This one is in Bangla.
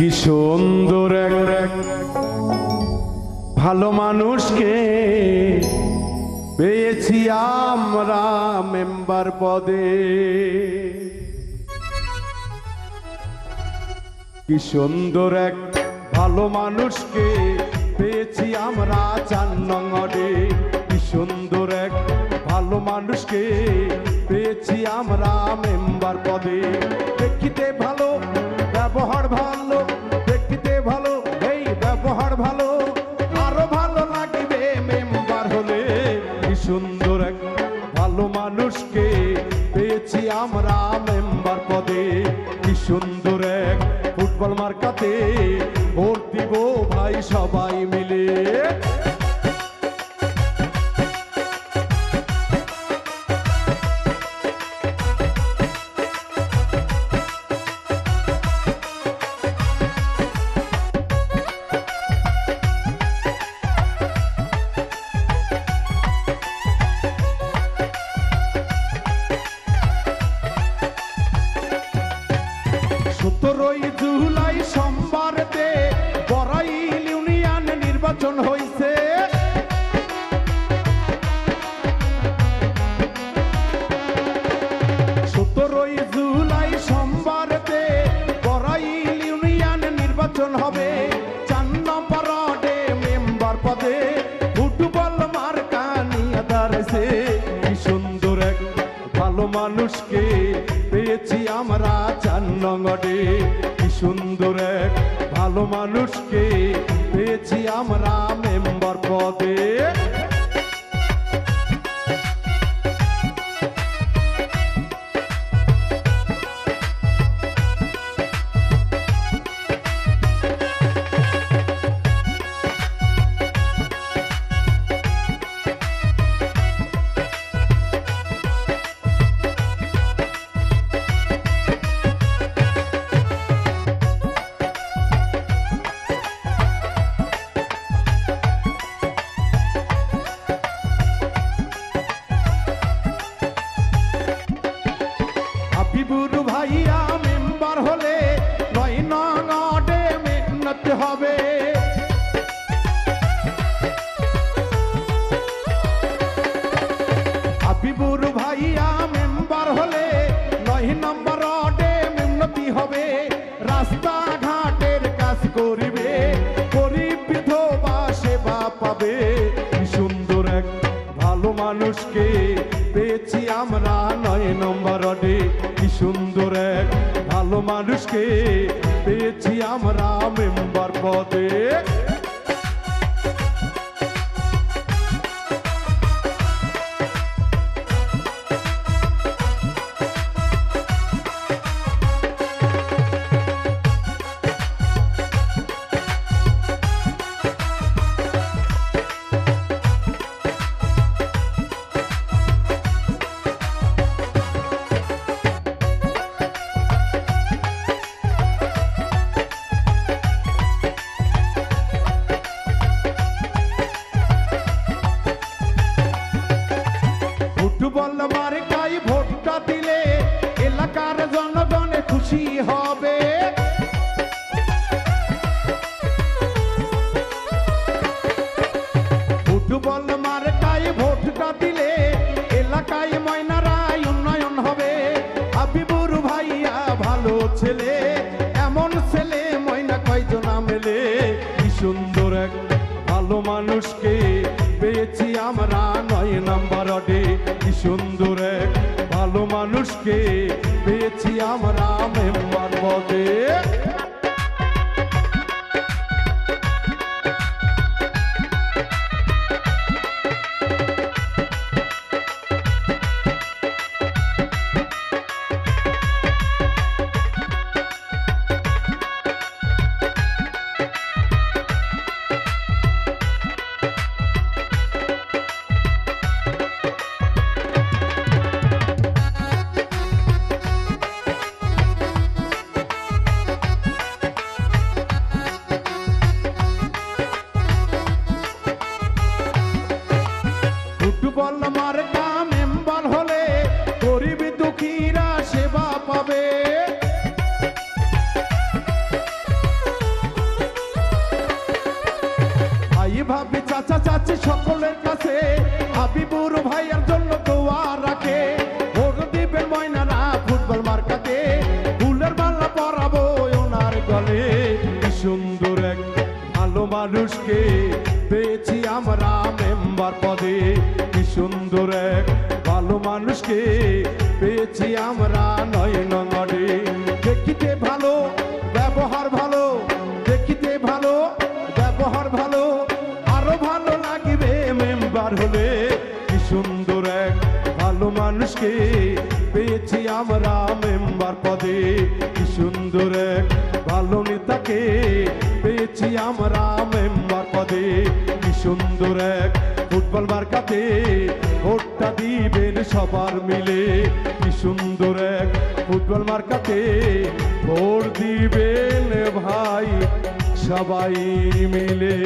কি সুন্দর এক ভালো মানুষকে পেয়েছি আমরা মেম্বার পদে। কি সুন্দর এক ভালো মানুষকে পেয়েছি আমরা চার নঙরে কি সুন্দর এক ভালো মানুষকে পেয়েছি আমরা মেম্বার পদে। দেখিতে ভালো ফুটবল মার্কাতে ভোট দিব ভাই সবাই মিলে। হয়েছে সতেরোই জুলাই সোমবারতে বড়াইল ইউনিয়ন নির্বাচন হবে। আমরা চার নঙ্গডে কি সুন্দর এক ভালো মানুষকে পেয়েছি আমরা মেম্বার পদে। নয় নম্বর ওয়ার্ডে উন্নতি হবে। রাস্তা ঘাটের কাজ করিবে। গরিব সেবা পাবে। সুন্দর এক ভালো মানুষকে পেয়েছি আমরা নয় নম্বর ওয়ার্ডে কি সুন্দর এক ভালো মানুষকে পেয়েছি আমরা মেম্বার পদে। মার্কাই ভোটটা দিলে এলাকার খুশি হবে। মার্কাই ভোটটা দিলে এলাকায় ময়নারায় উন্নয়ন হবে। হাবিবুর ভাইয়া ভালো ছেলে, এমন ছেলে ময়না কয়জনা মেলে? কি সুন্দর এক, ভালো মানুষকে পেয়েছি আমরা মেম্বার পদে। মানুষকে পেয়েছি আমরা নয় নঙ্গরে দেখিতে ভালো, ব্যবহার ভালো, দেখিতে ভালো, ব্যবহার ভালো, আরও ভালো লাগবে মেম্বার হলে। কি সুন্দর এক ভালো মানুষকে পেয়েছি আমরা মেম্বার পদে। কি সুন্দর এক ভালো নেতাকে পেয়েছি আমরা মেম্বার পদে। কি সুন্দর এক ফুটবল মার্কাতে ভোটটা দিবেন সবার মিলে। কি সুন্দর এক ফুটবল মার্কাতে ভোট দিবেন ভাই সবাই মিলে।